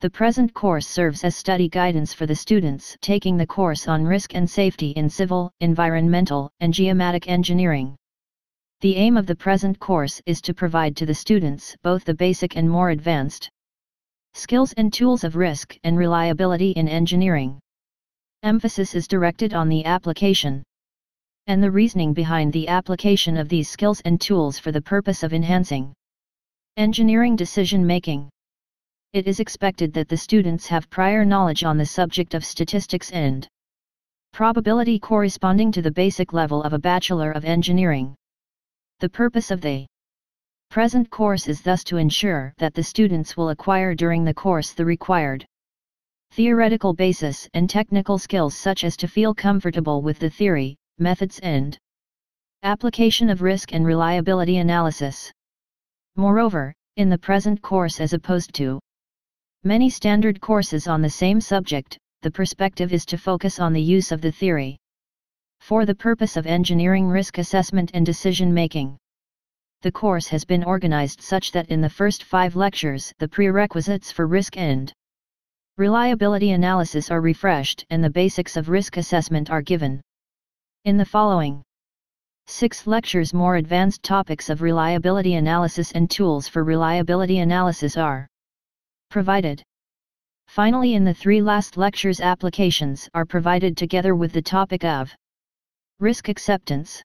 The present course serves as study guidance for the students taking the course on risk and safety in civil, environmental, and geomatic engineering. The aim of the present course is to provide to the students both the basic and more advanced skills and tools of risk and reliability in engineering. Emphasis is directed on the application and the reasoning behind the application of these skills and tools for the purpose of enhancing engineering decision making. It is expected that the students have prior knowledge on the subject of statistics and probability corresponding to the basic level of a Bachelor of Engineering. The purpose of the present course is thus to ensure that the students will acquire during the course the required theoretical basis and technical skills such as to feel comfortable with the theory, methods and application of risk and reliability analysis. Moreover, in the present course as opposed to many standard courses on the same subject, the perspective is to focus on the use of the theory for the purpose of engineering risk assessment and decision making. The course has been organized such that in the first five lectures the prerequisites for risk and reliability analysis are refreshed and the basics of risk assessment are given. In the following six lectures more advanced topics of reliability analysis and tools for reliability analysis are provided. Finally in the three last lectures applications are provided together with the topic of Risk acceptance.